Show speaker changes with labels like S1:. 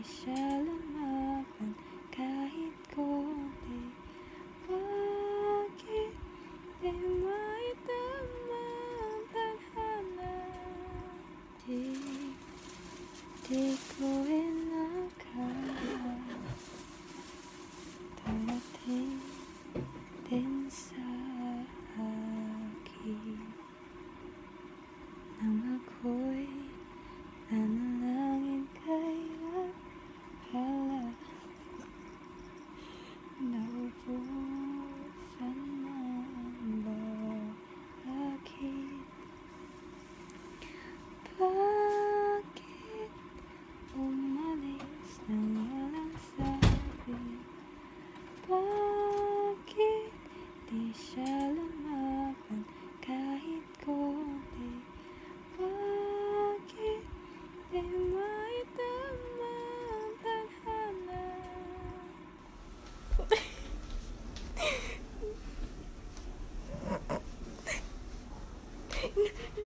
S1: Di siya lumakon kahit konti Bakit di ang tadhana? Di, di ko inakala Dumating din sa akin Nang ako'y Oh.